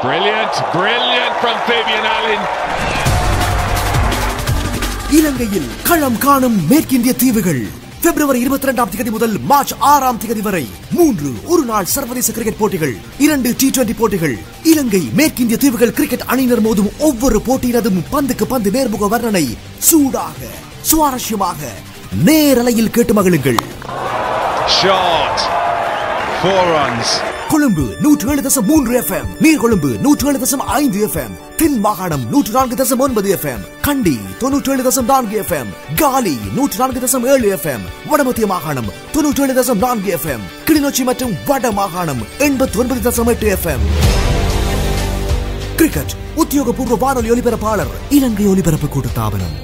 Brilliant, brilliant from Fabian Allen. இலங்கையில் களம் காணும் மேற்கிந்திய தீவுகள் பிப்ரவரி இருபத்தி இரண்டாம் தேதி முதல் மார்ச் ஆறாம் தேதி வரை மூன்று ஒரு நாள் சர்வதேச கிரிக்கெட் போட்டிகள் இரண்டு டி டுவெண்டி போட்டிகள் இலங்கை மேற்கிந்திய தீவுகள் கிரிக்கெட் அணியினர் மோதும் ஒவ்வொரு போட்டியினதும் பந்துக்கு பந்து நேர்முக வர்ணனை சூடாக சுவாரஸ்யமாக நேரலையில் கேட்டு மகிழுங்கள். கொழும்பு நூற்று ஏழு தசம் மூன்று எஃப் எம் நீர்கொழும்பு நூற்று ஏழு தசம் ஐந்து எஃப் எம் தென் மாகாணம் நூற்று நான்கு தசம் ஒன்பது எஃப் எம் கண்டி தொன்னூற்றி ஏழு தசம் நான்கு எஃப் எம் காலி நூற்று நான்கு தசம் ஏழு எஃப் எம் வடமத்திய மாகாணம் தொன்னூற்றி ஏழு தசம் நான்கு எஃப் எம் கிளிநொச்சி மற்றும் வட மாகாணம் எண்பத்தி ஒன்பது தசம் எட்டு எஃப் எம் கிரிக்கெட் உத்தியோகபூர்வ வானொலி ஒலிபரப்பாளர் இலங்கை ஒலிபரப்பு கூட்டு தாபனம்.